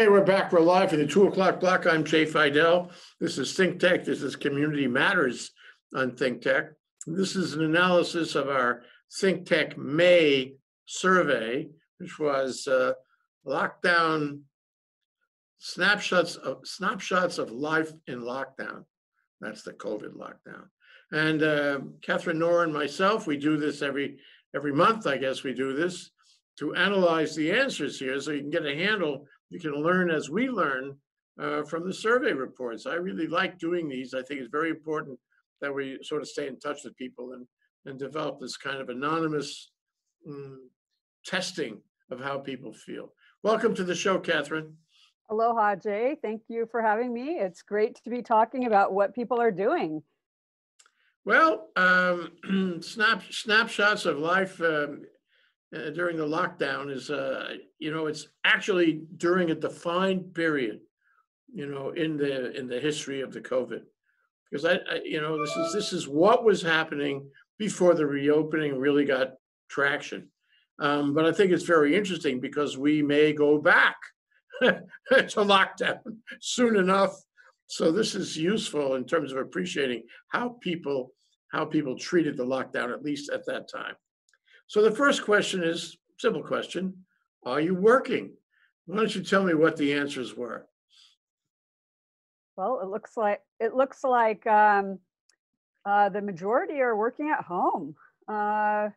Okay, we're back. We're live for the two o'clock block. I'm Jay Fidell. This is Think Tech. This is Community Matters on Think Tech. This is an analysis of our Think Tech May survey, which was uh, lockdown snapshots of snapshots of life in lockdown. That's the COVID lockdown. And uh, Katharine Nohr and myself, we do this every every month. I guess we do this to analyze the answers here, so you can get a handle. You can learn as we learn uh, from the survey reports. I really like doing these. I think it's very important that we sort of stay in touch with people and and develop this kind of anonymous mm, testing of how people feel. Welcome to the show, Katharine. Aloha, Jay. Thank you for having me. It's great to be talking about what people are doing. Well, um, snap snapshots of life um, uh, during the lockdown is, uh, you know, it's actually during a defined period, you know, in the in the history of the COVID, because I, I, you know, this is this is what was happening before the reopening really got traction. Um, but I think it's very interesting because we may go back to lockdown soon enough. So this is useful in terms of appreciating how people how people treated the lockdown, at least at that time. So the first question is simple question: Are you working? Why don't you tell me what the answers were? Well, it looks like it looks like um, uh, the majority are working at home. Uh,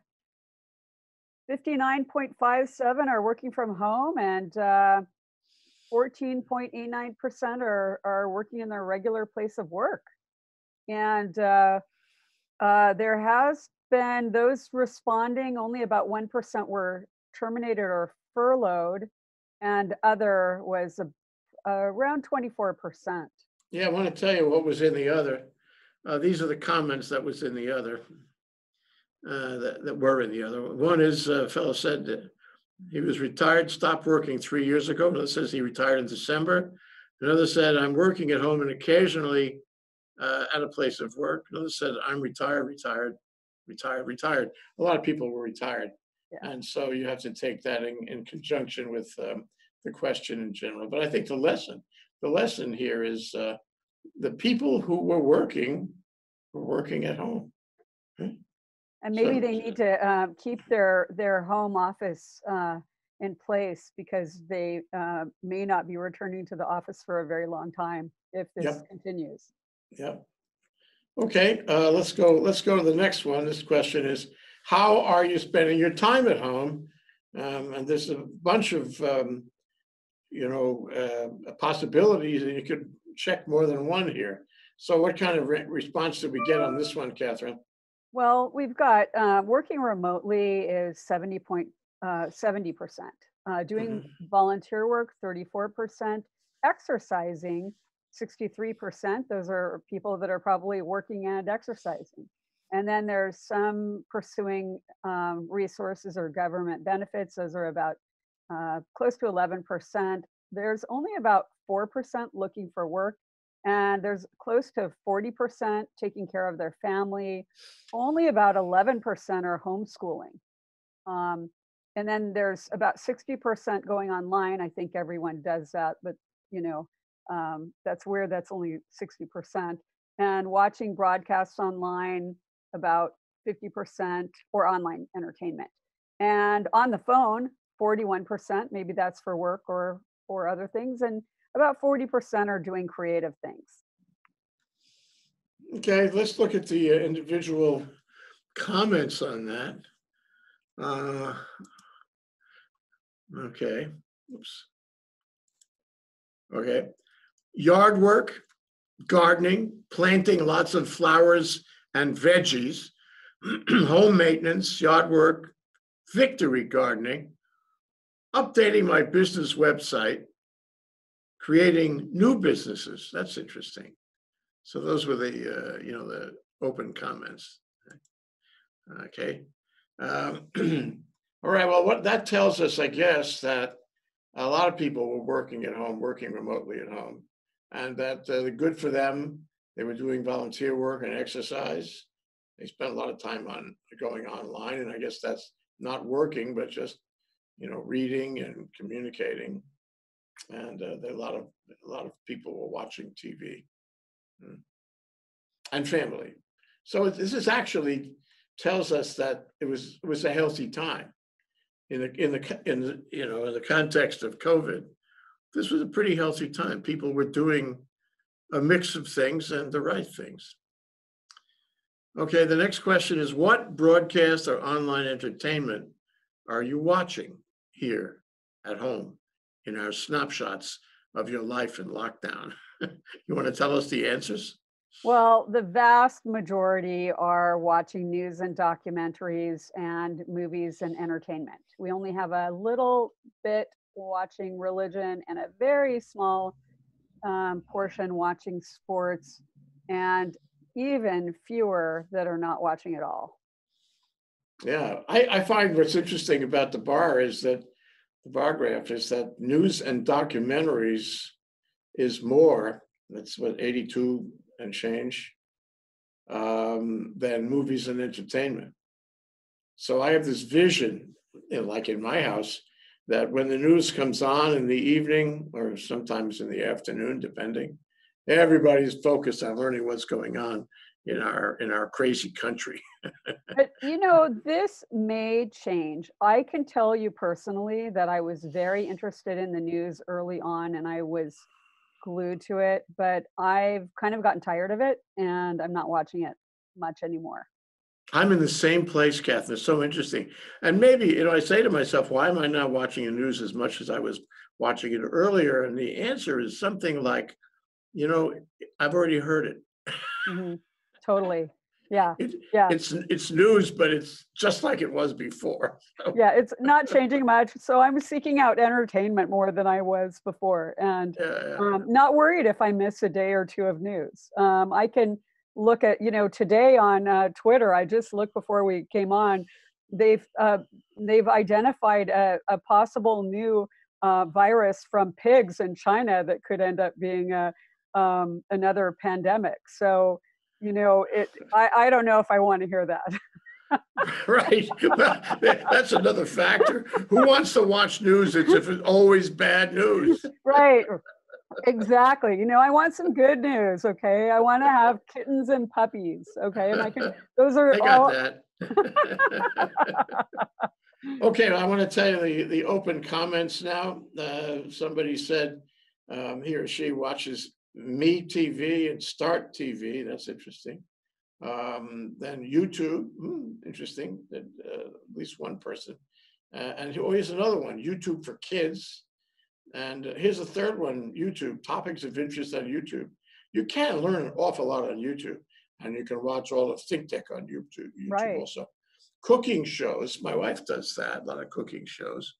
59.57 are working from home and uh, 14.89% are, are working in their regular place of work. And uh, uh, there has been those responding, only about 1% were terminated or furloughed, and other was a, around 24%. Yeah, I want to tell you what was in the other. Uh, these are the comments that was in the other, uh, that, that were in the other. One is a fellow said that he was retired, stopped working three years ago. Another says he retired in December. Another said, I'm working at home and occasionally uh, at a place of work. Another said, I'm retired, retired, retired, retired. A lot of people were retired. Yeah. And so you have to take that in, in conjunction with um, the question in general. But I think the lesson, the lesson here is uh, the people who were working were working at home. And maybe So- they need to uh, keep their, their home office uh, in place because they uh, may not be returning to the office for a very long time if this Yep. continues. Yeah. Okay, uh, let's go, let's go to the next one. This question is, how are you spending your time at home? Um, and there's a bunch of, um, you know, uh, possibilities and you could check more than one here. So what kind of re- response did we get on this one, Katharine? Well, we've got uh, working remotely is 70 point, uh, 70%. Uh, doing volunteer work, 34%. Exercising, 63%. Those are people that are probably working and exercising. And then there's some pursuing um, resources or government benefits. Those are about uh, close to 11%. There's only about 4% looking for work. And there's close to 40% taking care of their family. Only about 11% are homeschooling. Um, and then there's about 60% going online. I think everyone does that, but you know, um, that's where that's only 60%. And watching broadcasts online, about 50% or online entertainment. And on the phone, 41%, maybe that's for work or or other things. And about 40% are doing creative things. Okay, let's look at the uh, individual comments on that. Uh, Okay, oops. Okay, yard work, gardening, planting lots of flowers and veggies, home maintenance, yard work, victory gardening, updating my business website, creating new businesses. That's interesting. So those were the, uh, you know, the open comments. Okay. Um, All right, well, what that tells us, I guess, that a lot of people were working at home, working remotely at home. And that uh, good for them. They were doing volunteer work and exercise. They spent a lot of time on going online, and I guess that's not working, but just, you know, reading and communicating. And uh, there a lot of, a lot of people were watching TV. Mm. And family. So this is actually tells us that it was, it was a healthy time. In the, in the, in the, you know, in the context of COVID, this was a pretty healthy time. People were doing a mix of things and the right things. Okay, the next question is what broadcast or online entertainment are you watching here at home in our snapshots of your life in lockdown? You want to tell us the answers? Well, the vast majority are watching news and documentaries and movies and entertainment. We only have a little bit watching religion and a very small um, portion watching sports, and even fewer that are not watching at all. Yeah, I, I find what's interesting about the bar is that the bar graph is that news and documentaries is more, that's what, 82 and change, um, than movies and entertainment. So I have this vision, you know, like in my house, that when the news comes on in the evening or sometimes in the afternoon, depending, everybody's focused on learning what's going on in our in our crazy country. But you know, this may change. I can tell you personally that I was very interested in the news early on and I was glued to it, but I've kind of gotten tired of it and I'm not watching it much anymore. I'm in the same place, Katharine. It's so interesting. And maybe, you know, I say to myself, why am I not watching the news as much as I was watching it earlier? And the answer is something like, you know, I've already heard it. Mhm. Totally. Yeah. It- Yeah. It's, it's news, but it's just like it was before. Yeah. It's not changing much. So I'm seeking out entertainment more than I was before. And uh, um, not worried if I miss a day or two of news. Um, I can look at, you know, today on uh, Twitter, I just looked before we came on, they've, uh, they've identified a, a possible new uh, virus from pigs in China that could end up being a, um, another pandemic. So, you know, it, I, I don't know if I want to hear that. Right. Well, That's another factor. Who wants to watch news? It's if it's always bad news. right. Exactly. You know, I want some good news. Okay. I want to have kittens and puppies. Okay. And I can, those are I all, that. Okay, I want to tell you the, the open comments now. Uh, somebody said, um, he or she watches Me TV and Start TV. That's interesting. Um, then YouTube, hmm, interesting, that, uh, at least one person. Uh, and oh, here's another one, YouTube for kids. And uh, here's a third one, YouTube, topics of interest on YouTube. You can learn an awful lot on YouTube and you can watch all of Think Tech on YouTube, YouTube Right. also. Cooking shows, my wife does that, a lot of cooking shows.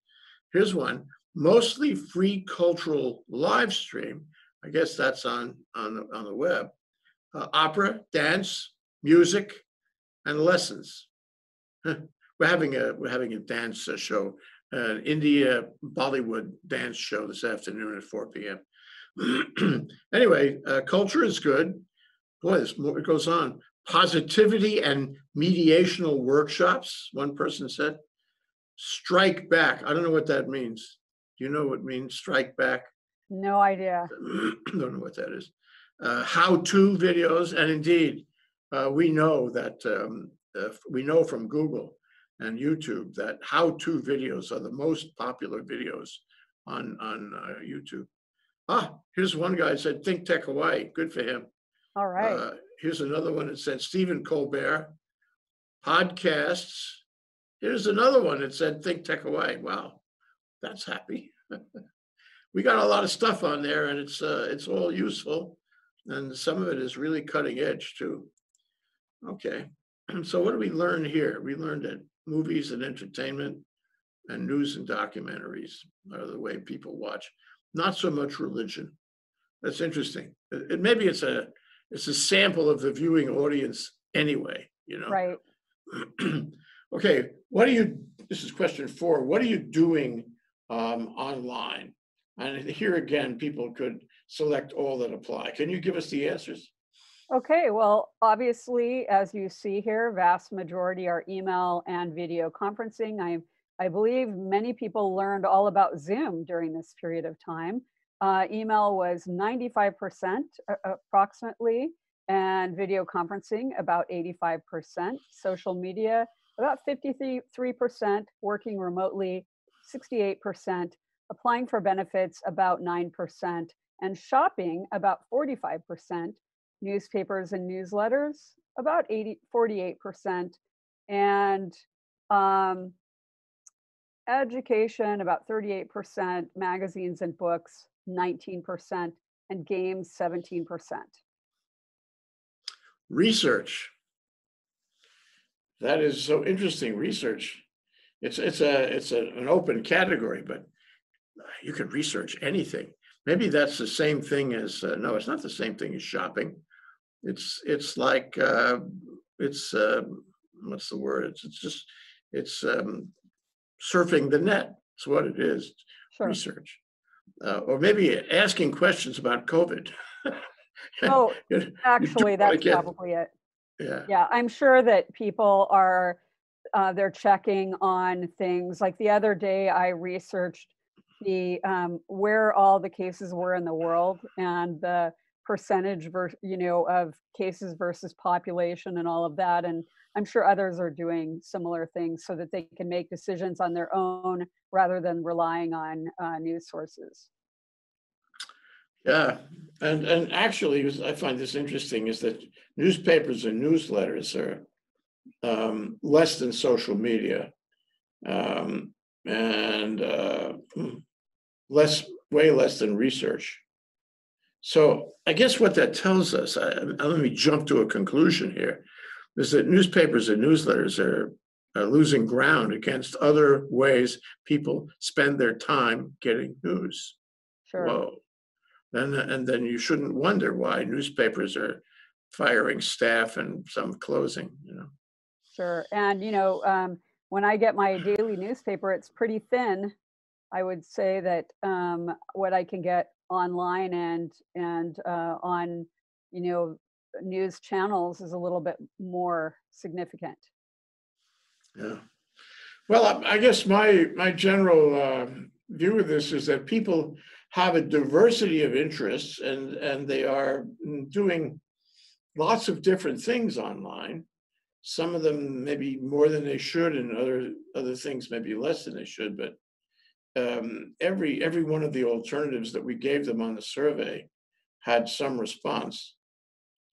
Here's one, mostly free cultural live stream. I guess that's on, on, the on the web. Uh, opera, dance, music, and lessons. We're having a, we're having a dance show, an India Bollywood dance show this afternoon at four PM. Anyway, uh, culture is good. Boy, this more, it goes on. Positivity and mediational workshops, one person said. Strike back. I don't know what that means. Do you know what it means, strike back? no idea. don't know what that is. Uh, how-to videos, and indeed, uh, we know that um, uh, we know from Google and YouTube that how-to videos are the most popular videos on on uh, YouTube. Ah, here's one guy said Think Tech Hawaii. Good for him. All right. Uh, here's another one that said Stephen Colbert podcasts. Here's another one that said Think Tech Away. Wow, that's happy. we got a lot of stuff on there, and it's uh, it's all useful, and some of it is really cutting edge too. Okay, so what do we learn here? We learned that movies and entertainment and news and documentaries are the way people watch. Not so much religion. That's interesting. It, it- maybe it's a it's a sample of the viewing audience anyway. You know. right. okay, what are you? This is question four. What are you doing um, online? And here again, people could select all that apply. Can you give us the answers? Okay, well, obviously, as you see here, vast majority are email and video conferencing. I'm I believe many people learned all about Zoom during this period of time. Uh, email was 95% approximately, and video conferencing about 85%. Social media about 53%, working remotely 68%, applying for benefits about 9%, and shopping about 45%, newspapers and newsletters about 80, 48%, and um, education about 38%, magazines and books 19%, and games 17%. Research. That is so interesting, research. It's, it's a, it's a- an open category, but you can research anything. Maybe that's the same thing as, uh, no, it's not the same thing as shopping. It's, it's like, uh, it's, uh, what's the word? It's, it's just, it's um, surfing the net. It's what it is, Sure. research. Uh, Or maybe asking questions about COVID. Oh, You- actually, that's probably it. Yeah, Yeah, I'm sure that people are, uh, they're checking on things. Like the other day, I researched the, um, where all the cases were in the world and the percentage ver, you know, of cases versus population and all of that. And I'm sure others are doing similar things so that they can make decisions on their own rather than relying on, uh, news sources. yeah. And, and actually, I find this interesting is that newspapers and newsletters are um, less than social media. um, And uh, hmm, less, way less than research. So I guess what that tells us, I, I- let me jump to a conclusion here, is that newspapers and newsletters are, are losing ground against other ways people spend their time getting news. Sure. Whoa. And, and then you shouldn't wonder why newspapers are firing staff and some closing, you know. Sure. And, you know, um, when I get my daily newspaper, it's pretty thin. I would say that um, what I can get online and and uh, on, you know, news channels is a little bit more significant. Yeah. Well, I- I guess my, my general um, view of this is that people have a diversity of interests and, and they are doing lots of different things online. Some of them maybe more than they should and other, other things maybe less than they should, but um, every, every one of the alternatives that we gave them on the survey had some response.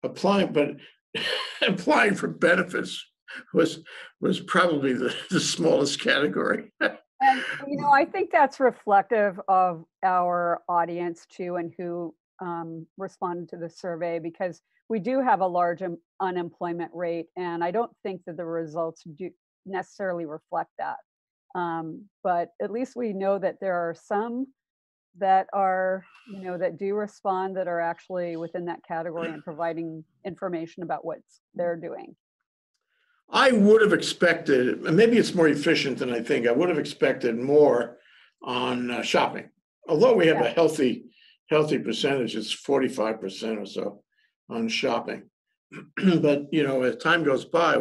Applying, but applying for benefits was, was probably the, the smallest category. And, you know, I think that's reflective of our audience too and who um, responded to the survey because we do have a large em- unemployment rate. And I don't think that the results do necessarily reflect that. Um, but at least we know that there are some that are, you know, that do respond that are actually within that category and providing information about what they're doing. I would have expected, maybe it's more efficient than I think, I would have expected more on uh, shopping. Although we have a healthy, healthy percentage, it's forty-five percent or so on shopping. But, you know, as time goes by,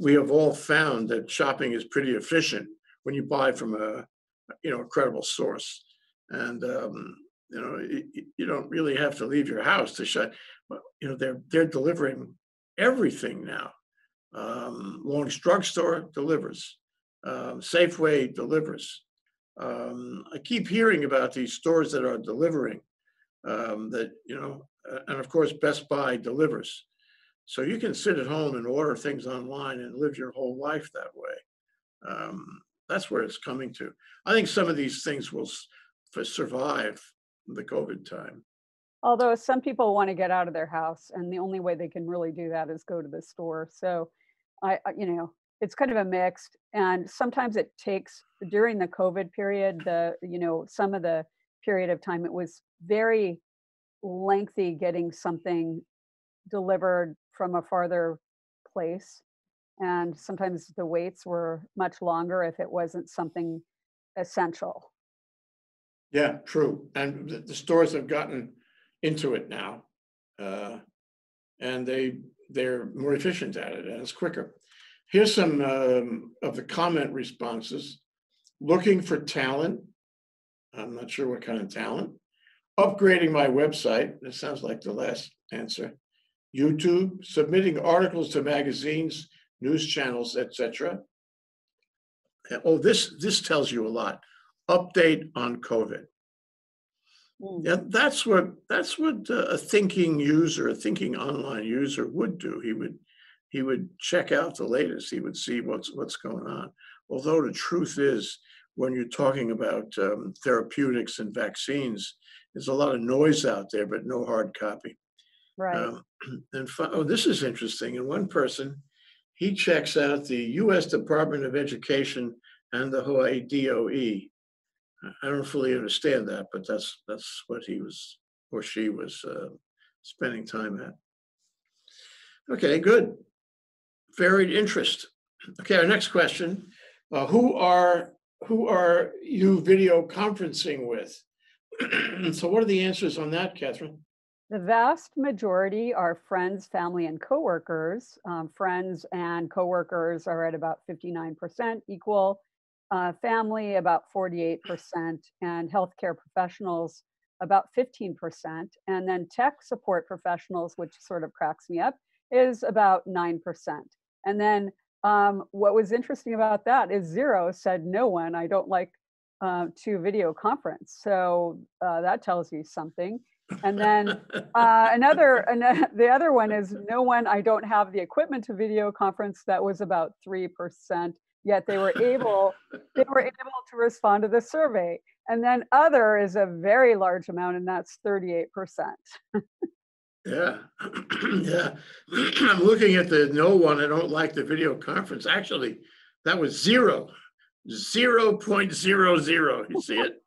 we have all found that shopping is pretty efficient when you buy from a, you know, a credible source. And, um, you know, you, you don't really have to leave your house to shop. You know, they're, they're delivering everything now. Um, Long's Drugstore delivers. Um, Safeway delivers. Um, I keep hearing about these stores that are delivering. Um, that you know, and of course, Best Buy delivers. So you can sit at home and order things online and live your whole life that way. Um, that's where it's coming to. I think some of these things will survive the COVID time. Although some people want to get out of their house and the only way they can really do that is go to the store. So I- you know, it's kind of a mixed and sometimes it takes during the COVID period, the, you know, some of the period of time, it was very lengthy getting something delivered from a farther place. And sometimes the waits were much longer if it wasn't something essential. Yeah, true. And the, stores have gotten into it now. Uh, and they, they're more efficient at it and it's quicker. Here's some um, of the comment responses. looking for talent. I'm not sure what kind of talent. Upgrading my website, that sounds like the last answer. YouTube, submitting articles to magazines, news channels, etc. Oh, this, this tells you a lot. Update on COVID. Mm. Yeah, that's what, that's what uh, a thinking user, a thinking online user would do. He would, he would check out the latest. He would see what's, what's going on. Although the truth is, when you're talking about um, therapeutics and vaccines, there's a lot of noise out there, but no hard copy. Right. Um, And, oh, this is interesting. And one person, he checks out the US Department of Education and the Hawaii DOE. I- don't fully understand that, but that's, that's what he was, or she was uh, spending time at. Okay, good. Varied interest. Okay, our next question. Uh, Who are, who are you video conferencing with? So what are the answers on that, Katharine? The vast majority are friends, family, and coworkers. Um, friends and coworkers are at about 59% equal. Uh, family about 48%, and healthcare professionals about 15%. And then tech support professionals, which sort of cracks me up, is about 9%. And then um, what was interesting about that is zero said no one. I don't like uh, to video conference. So uh, that tells you something. And then uh, another, ano- the other one is no one, I don't have the equipment to video conference. That was about 3%. Yet they were able, they were able to respond to the survey. And then other is a very large amount, and that's 38%. Yeah, yeah. I'm looking at the no one, I don't like the video conference. Actually, that was zero. Zero point zero zero. You see it?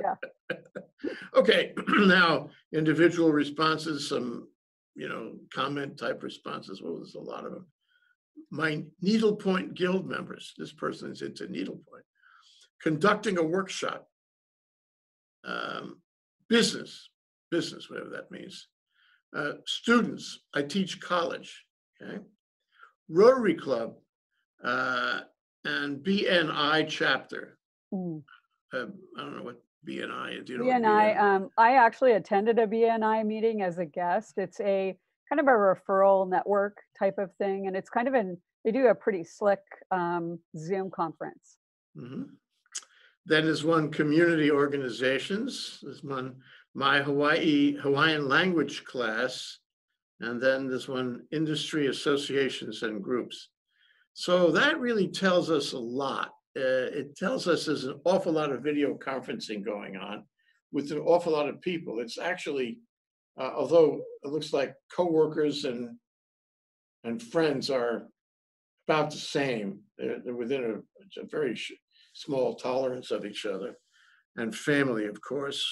Yeah. Okay, now individual responses, some, you know, comment type responses. Well, there's a lot of them. My needlepoint guild members, this person is into needlepoint. Conducting a workshop. Um, business, business, whatever that means. Uh, students, I teach college, okay? Rotary Club, uh, and BNI chapter. Mm. Uh, I don't know what BNI is. You know BNI, BNI um, I actually attended a BNI meeting as a guest. It's a kind of a referral network type of thing, and it's kind of an, they do a pretty slick um, Zoom conference. Mhm. Then there's one community organizations, there's one My Hawaii, Hawaiian language class. And then there's one industry associations and groups. So that really tells us a lot. Uh, it tells us there's an awful lot of video conferencing going on with an awful lot of people. It's actually, uh, although it looks like coworkers and and friends are about the same. They're, they're within a, a very small tolerance of each other, and family, of course.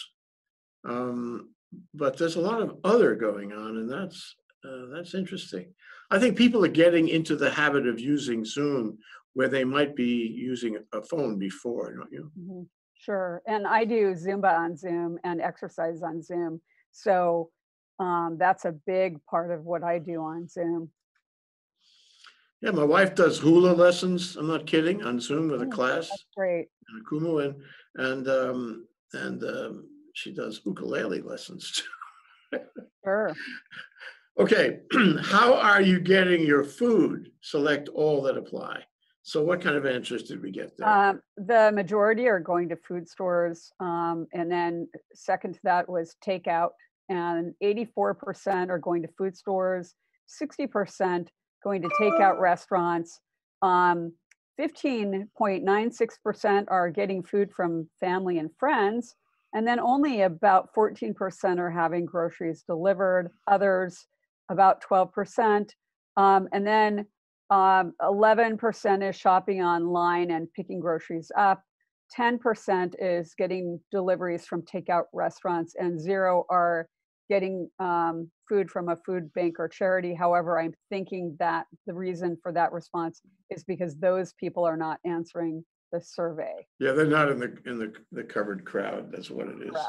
Um, but there's a lot of other going on, and that's uh, that's interesting. I think people are getting into the habit of using Zoom where they might be using a phone before, don't you? Mhm. Sure, and I do Zumba on Zoom and exercise on Zoom. So um, that's a big part of what I do on Zoom. Yeah, my wife does hula lessons. I'm not kidding on Zoom with a Oh, class. That's great. in Akumu and and um, and um, she does ukulele lessons too. Sure. Okay, how are you getting your food? Select all that apply. So what kind of answers did we get there? Um, the majority are going to food stores. Um, and then second to that was takeout. And 84% are going to food stores, 60% going to takeout restaurants. Um, 15.96% are getting food from family and friends. And then only about 14% are having groceries delivered, others about 12%. Um, and then um, 11% is shopping online and picking groceries up. 10% is getting deliveries from takeout restaurants, and zero are getting um, food from a food bank or charity. However, I'm thinking that the reason for that response is because those people are not answering the survey. yeah, they're not in the in the the covered crowd. That's what it is. Correct.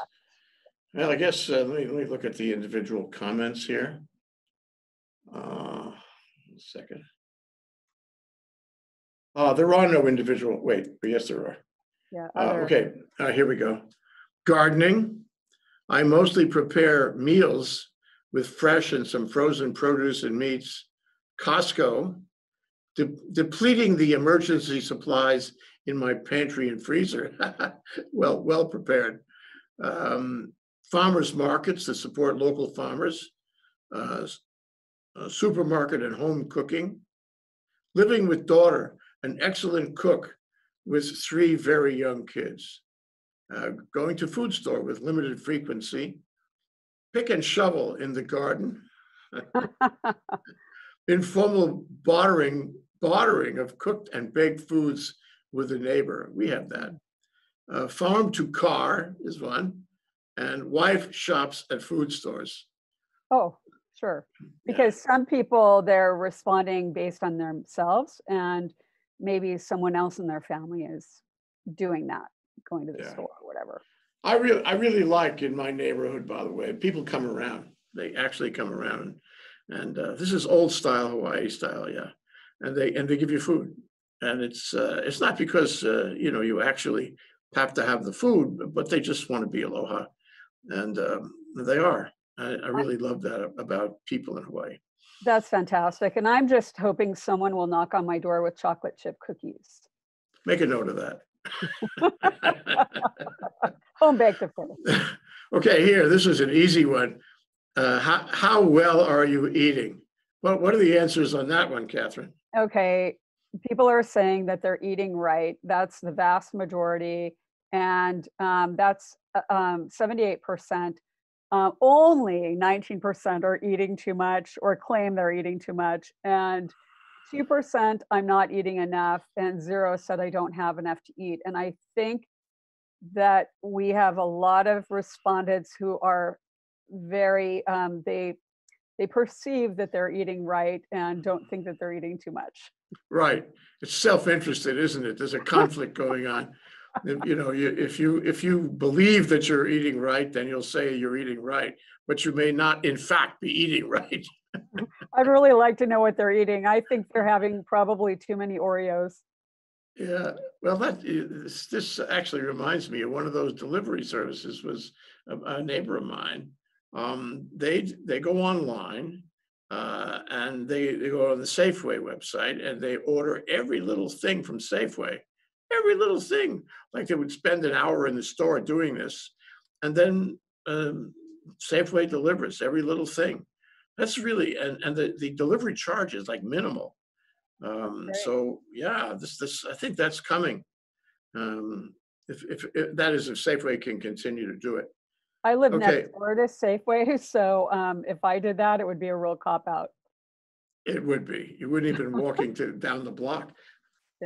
Well, I guess uh, let me let me look at the individual comments here. Uh, one second. Uh, there are no individual. Wait, yes, there are. Yeah. Uh, other- okay, uh, here we go. Gardening. I mostly prepare meals with fresh and some frozen produce and meats. Costco. de- Depleting the emergency supplies in my pantry and freezer. Well, well prepared. Um, Farmers markets to support local farmers. Uh, uh, Supermarket and home cooking. Living with daughter, an excellent cook with three very young kids. Uh, going to food store with limited frequency. Pick and shovel in the garden. Informal bartering, bartering of cooked and baked foods with a neighbor. We have that. Uh, farm to car is one. And wife shops at food stores. Oh, sure. Yeah. Because some people, they're responding based on themselves and maybe someone else in their family is doing that, going to the Yeah. store or whatever. I really, I really like in my neighborhood, by the way, people come around. They actually come around. And uh, this is old style Hawaii style, yeah. And they, and they give you food. And it's, uh, it's not because, uh, you know, you actually have to have the food, but- but they just want to be aloha. And um, they are. I, I really love that about people in Hawaii. That's fantastic. And I'm just hoping someone will knock on my door with chocolate chip cookies. Make a note of that. Home baked, of course. Okay, here, this is an easy one. Uh, how, how well are you eating? Well, what are the answers on that one, Katharine? Okay, people are saying that they're eating right. That's the vast majority. And um, that's uh, um, 78%. Uh, only 19% are eating too much or claim they're eating too much. And 2% I'm not eating enough. And zero said I don't have enough to eat. And I think that we have a lot of respondents who are very, um, they, they perceive that they're eating right and don't think that they're eating too much. Right, it's self-interested, isn't it? There's a conflict going on. If, You know, you, if you, if you believe that you're eating right, then you'll say you're eating right, but you may not in fact be eating right. I'd really like to know what they're eating. I think they're having probably too many Oreos. Yeah, well, that, this, this actually reminds me of one of those delivery services was a, a neighbor of mine. Um, they, they go online, uh, and they, they go on the Safeway website and they order every little thing from Safeway. Every little thing, like they would spend an hour in the store doing this. And then, um, Safeway delivers every little thing. That's really, and, and the, the delivery charge is like minimal. Um, Great. so, yeah, this, this, I think that's coming. Um, if, if, if, that is if Safeway can continue to do it. I live Okay. next door to Safeway, so um, if I did that, it would be a real cop out. It would be. You wouldn't even walking to, down the block.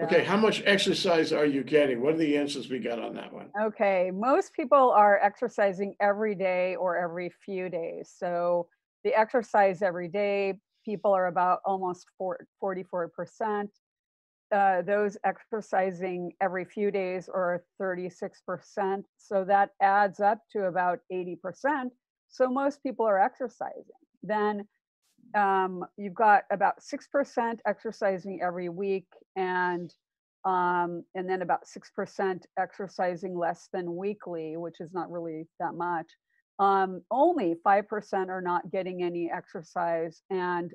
Okay, how much exercise are you getting? What are the answers we got on that one? Okay, most people are exercising every day or every few days. So the exercise every day, people are about almost 44%. Uh, those exercising every few days are 36%. So that adds up to about 80%. So most people are exercising. Then um, you've got about 6% exercising every week and um, and then about 6% exercising less than weekly, which is not really that much. Um, only 5% are not getting any exercise and,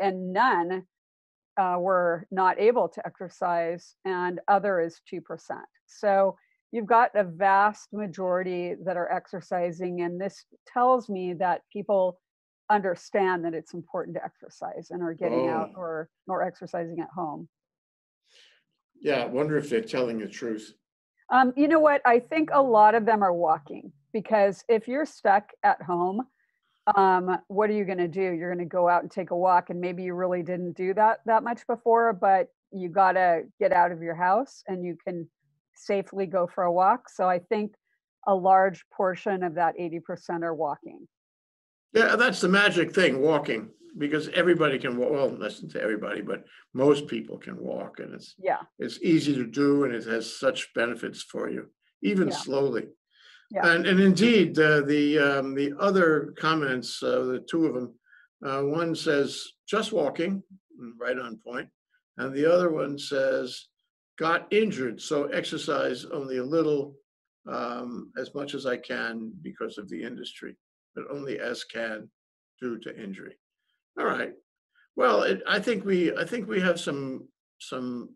and none uh, were not able to exercise and other is 2%. So you've got a vast majority that are exercising and this tells me that people understand that it's important to exercise and are getting out Oh. or, or exercising at home. Yeah, I wonder if they're telling the truth. Um, you know what? I think a lot of them are walking because if you're stuck at home, um, what are you going to do? You're going to go out and take a walk, and maybe you really didn't do that that much before, but you got to get out of your house and you can safely go for a walk. So I think a large portion of that 80% are walking. Yeah, that's the magic thing, walking, because everybody can, wa- well, listen to everybody, but most people can walk and it's, Yeah. it's easy to do and it has such benefits for you, even Yeah. slowly. Yeah. And, and indeed, uh, the, um, the other comments, uh, the two of them, uh, one says, just walking, mm, right on point, And the other one says, got injured, so exercise only a little, um, as much as I can because of the industry, but only as can due to injury. All right. Well, it, I think we, I think we have some, some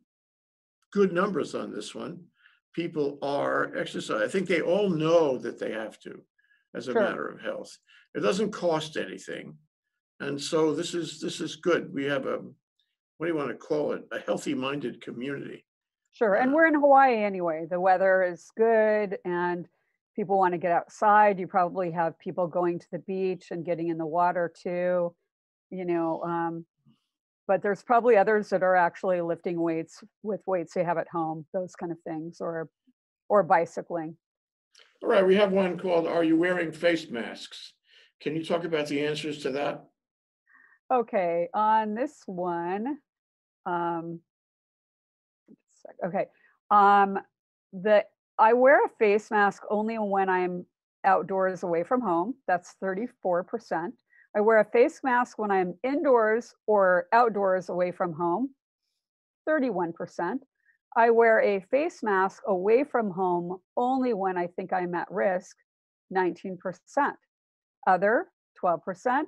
good numbers on this one. People are exercise. I think they all know that they have to as a Sure. matter of health. It doesn't cost anything. And so this is, this is good. We have a, what do you want to call it? A healthy minded community. Sure, and Uh, we're in Hawaii anyway. The weather is good and people want to get outside. You probably have people going to the beach and getting in the water too, you know. Um, but there's probably others that are actually lifting weights with weights they have at home, those kind of things, or or bicycling. All right, we have one called Are You Wearing Face Masks? Can you talk about the answers to that? Okay, on this one, um, just a sec- okay, um, the I wear a face mask only when I'm outdoors away from home. That's 34%. I wear a face mask when I'm indoors or outdoors away from home. 31%. I wear a face mask away from home only when I think I'm at risk. 19%. Other 12%.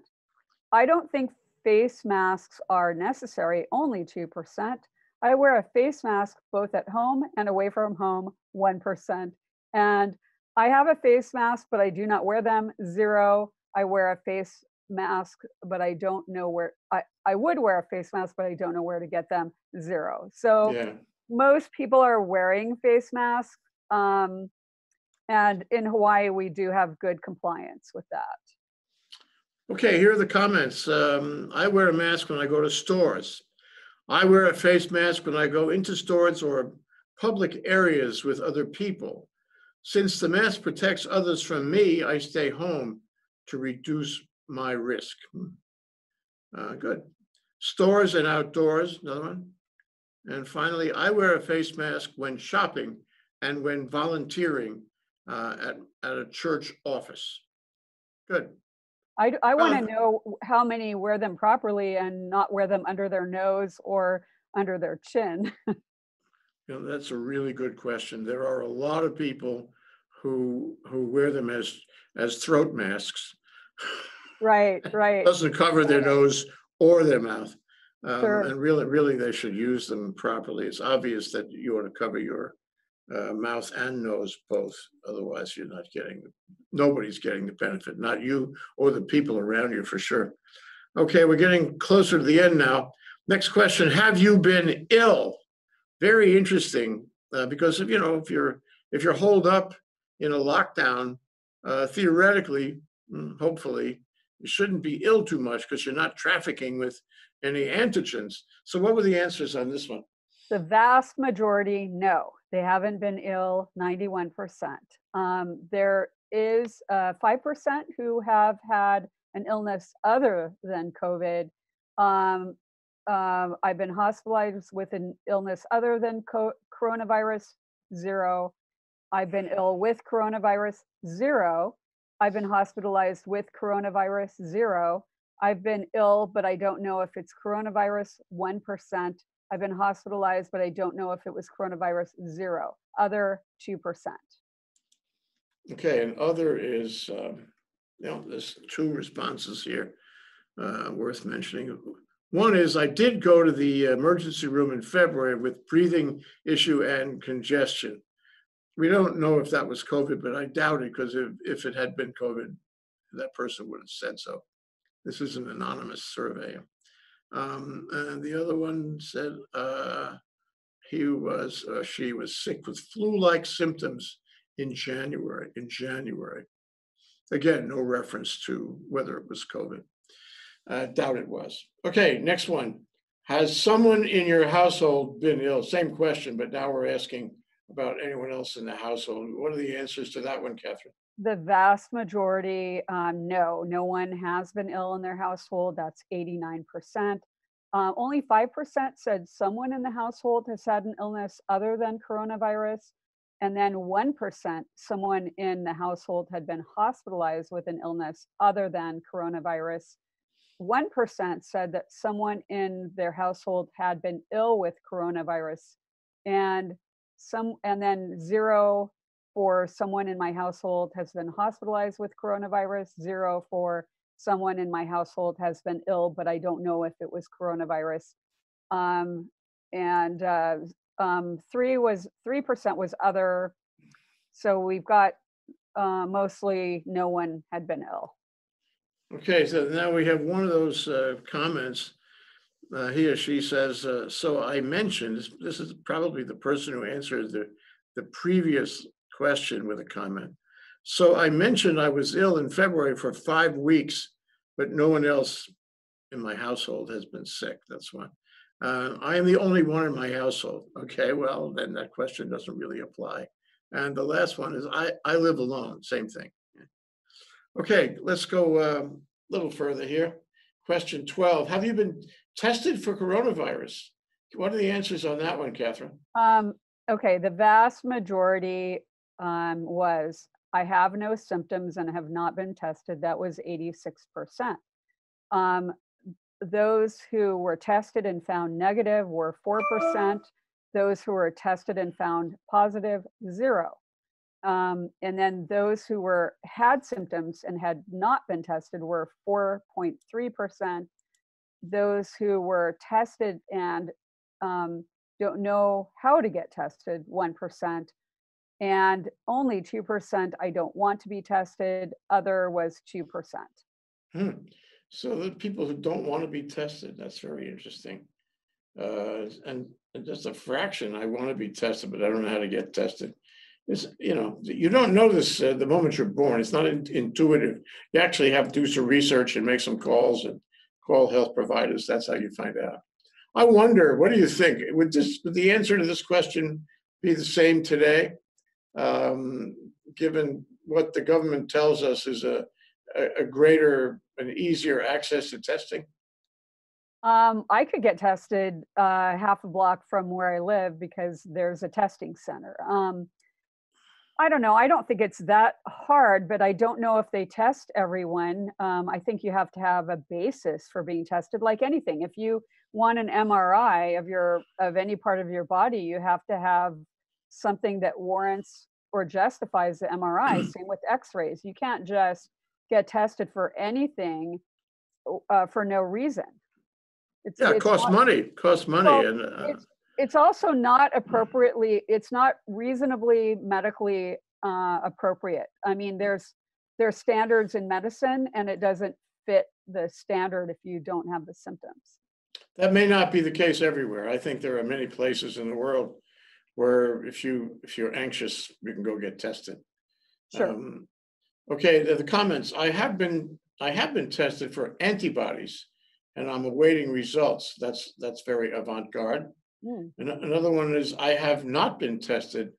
I don't think face masks are necessary, only 2%. I wear a face mask both at home and away from home, 1%. And I have a face mask, but I do not wear them, zero. I wear a face mask, but I don't know where, I, I would wear a face mask, but I don't know where to get them, zero. So Yeah, most people are wearing face masks. Um, and in Hawaii, we do have good compliance with that. okay, here are the comments. Um, I wear a mask when I go to stores. I wear a face mask when I go into stores or public areas with other people. Since the mask protects others from me, I stay home to reduce my risk. Hmm. Uh, good. Stores and outdoors, another one. And finally, I wear a face mask when shopping and when volunteering uh, at, at a church office. Good. I, I want Um, to know how many wear them properly and not wear them under their nose or under their chin. You know, that's a really good question. There are a lot of people who, who wear them as, as throat masks. right, right. Doesn't cover their nose or their mouth. Um, Sure. And really, really, they should use them properly. It's obvious that you want to cover your uh, mouth and nose both. Otherwise, you're not getting, nobody's getting the benefit, not you or the people around you for sure. Okay, we're getting closer to the end now. Next question, have you been ill? Very interesting, uh, because if, you know, if you're, if you're holed up in a lockdown, uh, theoretically, mm, hopefully, you shouldn't be ill too much because you're not trafficking with any antigens. So what were the answers on this one? The vast majority, no, they haven't been ill, 91%. Um, there is uh, 5% who have had an illness other than COVID. Um, um, I've been hospitalized with an illness other than co- coronavirus, zero. I've been ill with coronavirus, zero. I've been hospitalized with coronavirus, zero. I've been ill, but I don't know if it's coronavirus, 1%. I've been hospitalized, but I don't know if it was coronavirus, zero. Other, 2%. Okay, and other is, um, you know, there's two responses here uh, worth mentioning. One is I did go to the emergency room in February with breathing issue and congestion. We don't know if that was COVID, but I doubt it because if, if it had been COVID, that person would have said so. This is an anonymous survey. Um, and the other one said uh, he was, uh, she was sick with flu-like symptoms in January, in January. Again, no reference to whether it was COVID. I doubt it was. Okay, next one. Has someone in your household been ill? Same question, but now we're asking about anyone else in the household. What are the answers to that one, Katharine? The vast majority, um, no, no one has been ill in their household. That's 89%. Uh, only 5% said someone in the household has had an illness other than coronavirus. And then 1%, someone in the household had been hospitalized with an illness other than coronavirus. 1% said that someone in their household had been ill with coronavirus. and some, and then zero for someone in my household has been hospitalized with coronavirus, zero for someone in my household has been ill, but I don't know if it was coronavirus. Um, and uh, um, three was three percent was other. So we've got uh, mostly no one had been ill. Okay, so now we have one of those uh, comments. Uh, He or she says, uh, so I mentioned, this- is probably the person who answered the, the previous question with a comment. So I mentioned I was ill in February for five weeks, but no one else in my household has been sick. That's one. Uh, I am the only one in my household. Okay, well, then that question doesn't really apply. And the last one is I, I live alone, same thing. Okay, let's go um, a little further here. Question 12, have you been tested for coronavirus? What are the answers on that one, Katharine? Um, okay, the vast majority um, was I have no symptoms and have not been tested. That was 86%. Um, those who were tested and found negative were 4%. Those who were tested and found positive, zero. Um, and then those who were had symptoms and had not been tested were 4.3%. Those who were tested and um, don't know how to get tested, 1%. And only 2% I don't want to be tested, other was 2%. Hmm. So the people who don't want to be tested, that's very interesting. Uh, and just a fraction, I want to be tested, but I don't know how to get tested. It's, you know, you don't know this uh, the moment you're born. It's not in- intuitive. You actually have to do some research and make some calls and call health providers. That's how you find out. I wonder, what do you think? Would this, would the answer to this question be the same today? Um, given what the government tells us is a, a, a greater and easier access to testing? Um, I could get tested uh, half a block from where I live because there's a testing center. Um, I don't know. I don't think it's that hard, but I don't know if they test everyone. Um, I think you have to have a basis for being tested, like anything. If you want an MRI of your of any part of your body, you have to have something that warrants or justifies the MRI. Same with X-rays. You can't just get tested for anything uh, for no reason. It's, Yeah, it costs money, costs money Well, and, uh, it's- it's also not appropriately it's not reasonably medically uh, appropriate i mean there's there's standards in medicine and it doesn't fit the standard if you don't have the symptoms that may not be the case everywhere. I think there are many places in the world where if you, if you're anxious, you can go get tested. sure Um, Okay, the, the comments, I have been, I have been tested for antibodies and I'm awaiting results. That's, that's very avant-garde. Mm, Ano- Another one is I have not been tested,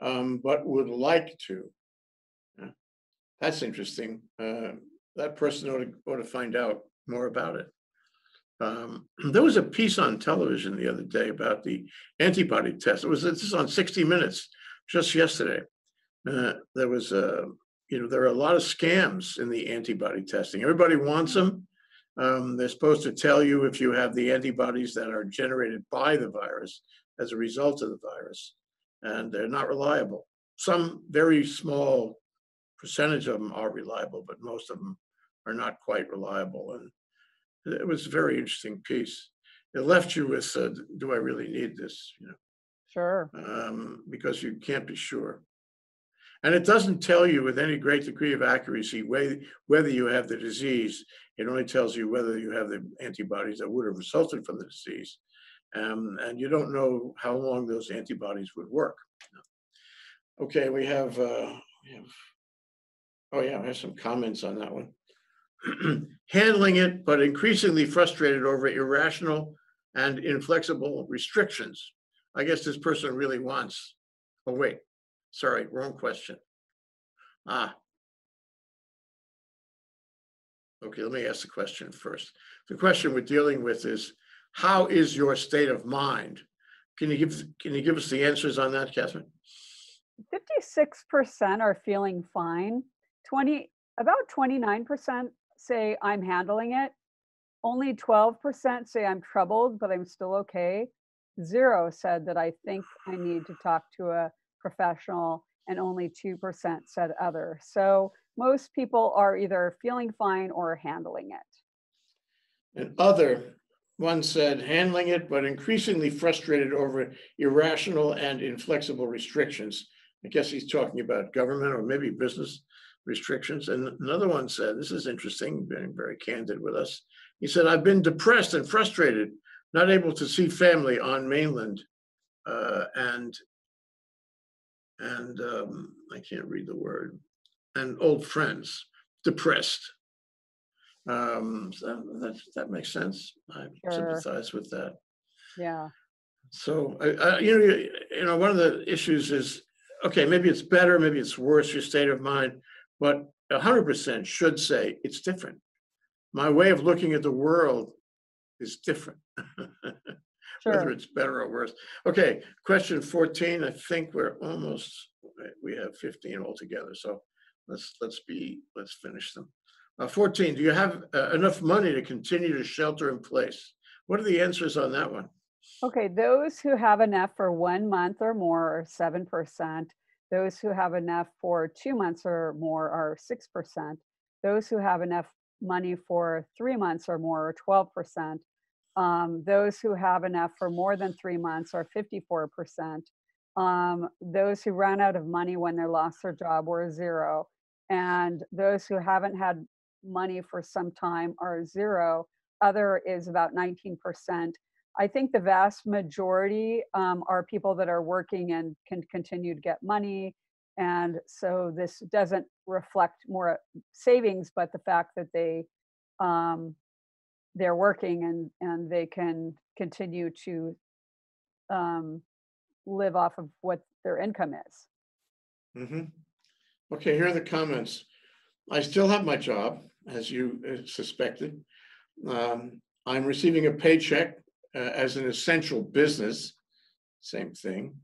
um, but would like to. Yeah, That's interesting. Uh, that person ought to, ought to find out more about it. Um, there was a piece on television the other day about the antibody test. It was, this is on sixty minutes, just yesterday. Uh, there was a, you know, there are a lot of scams in the antibody testing. Everybody wants them. Um, they're supposed to tell you if you have the antibodies that are generated by the virus as a result of the virus, and they're not reliable. Some very small percentage of them are reliable, but most of them are not quite reliable. And it was a very interesting piece. It left you with, uh, do I really need this? You know, sure um, because you can't be sure. And it doesn't tell you with any great degree of accuracy whether, whether you have the disease. It only tells you whether you have the antibodies that would have resulted from the disease. Um, and you don't know how long those antibodies would work. Okay, we have, uh, we have, oh yeah, I have some comments on that one. Handling it, but increasingly frustrated over irrational and inflexible restrictions. I guess this person really wants, oh, wait, sorry, wrong question. Ah. Okay, let me ask the question first. The question we're dealing with is, how is your state of mind? Can you give, can you give us the answers on that, Katharine? 56% are feeling fine 20 about 29% say i'm handling it only 12% say i'm troubled but i'm still okay zero said that I think I need to talk to a professional, and only 2% said other. So most people are either feeling fine or handling it. And other, one said handling it, but increasingly frustrated over irrational and inflexible restrictions. I guess he's talking about government or maybe business restrictions. And another one said, this is interesting, being very candid with us. He said, I've been depressed and frustrated, not able to see family on mainland. Uh, and and um, I can't read the word, and old friends, depressed. Um, so that, that makes sense. I Sure. sympathize with that. Yeah. So, I, I, you know, you you know, one of the issues is, okay, maybe it's better, maybe it's worse, your state of mind, but a hundred percent should say it's different. My way of looking at the world is different. Whether it's better or worse. Okay, question fourteen, I think we're almost, we have fifteen altogether, so let's, let's be, let's finish them. Uh, fourteen, do you have uh, enough money to continue to shelter in place? What are the answers on that one? Okay, those who have enough for one month or more are seven percent. Those who have enough for two months or more are six percent. Those who have enough money for three months or more are twelve percent. Um, those who have enough for more than three months are fifty-four percent. Um, those who ran out of money when they lost their job were zero. And those who haven't had money for some time are zero. Other is about nineteen percent. I think the vast majority um, are people that are working and can continue to get money. And so this doesn't reflect more savings, but the fact that they um, they're working and and they can continue to um, live off of what their income is. Mhm. Okay, here are the comments. I still have my job, as you uh, suspected. Um, I'm receiving a paycheck uh, as an essential business, same thing.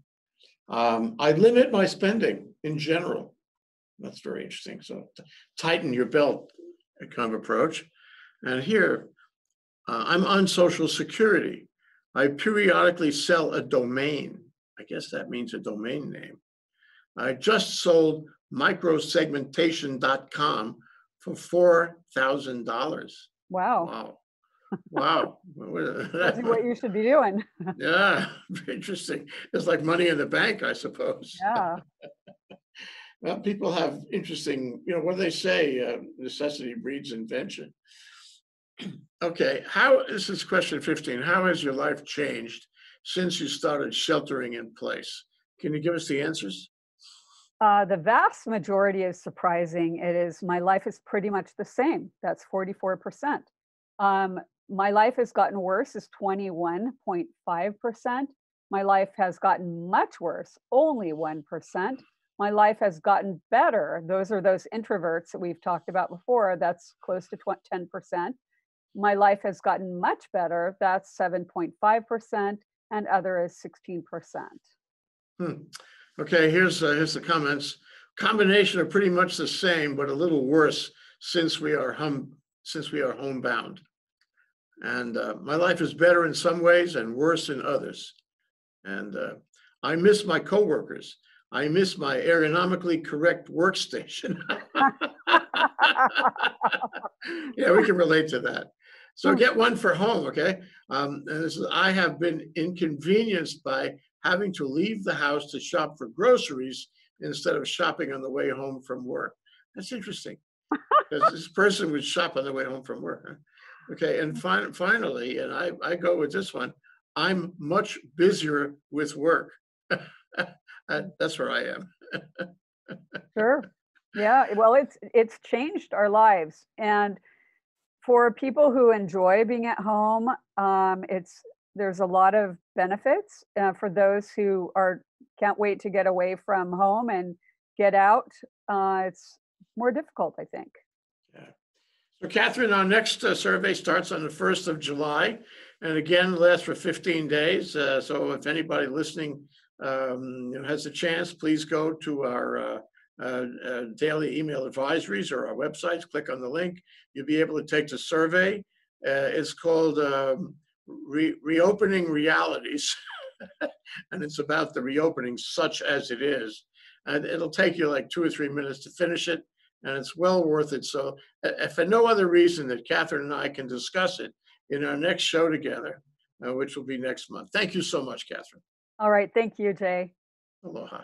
Um, I limit my spending in general. That's very interesting. So tighten your belt kind of approach. And here, uh, I'm on social security. I periodically sell a domain. I guess that means a domain name. I just sold microsegmentation.com for four thousand dollars. Wow, Wow. Wow. That's what you should be doing. Yeah, interesting. It's like money in the bank, I suppose. Yeah, Well, people have interesting, you know, what do they say? Uh, necessity breeds invention. Okay, how, this is question fifteen. How has your life changed since you started sheltering in place? Can you give us the answers? uh, the vast majority is surprising. It is my life is pretty much the same. That's forty-four percent. Um, my life has gotten worse. Is twenty-one point five percent. My life has gotten much worse. Only one percent. My life has gotten better. Those are those introverts that we've talked about before. That's close to ten percent. My life has gotten much better. That's seven point five percent, and other is sixteen percent. Hmm. Okay, here's, uh, here's the comments. Combination are pretty much the same, but a little worse since we are hum, since we are homebound. And uh, my life is better in some ways and worse in others. And uh, I miss my coworkers. I miss my ergonomically correct workstation. yeah, we can relate to that. So get one for home, okay? Um, and this is, I have been inconvenienced by having to leave the house to shop for groceries instead of shopping on the way home from work. That's interesting. Because this person would shop on the way home from work. huh? Okay, and fin- finally, and I, I go with this one, I'm much busier with work. That's where I am. Sure. Yeah, well, it's it's changed our lives. And for people who enjoy being at home, um, it's there's a lot of benefits. Uh, for those who are can't wait to get away from home and get out, uh, it's more difficult, I think. Yeah. So Katharine, our next uh, survey starts on the first of July, and again, lasts for fifteen days. Uh, So if anybody listening um, has a chance, please go to our uh, uh, uh, daily email advisories or our websites, click on the link. You'll be able to take the survey. Uh, It's called um, Re- Reopening Realities. And it's about the reopening such as it is. And it'll take you like two or three minutes to finish it, and it's well worth it. So uh, if for no other reason that Katharine and I can discuss it in our next show together, uh, which will be next month. Thank you so much, Katharine. All right, thank you, Jay. Aloha.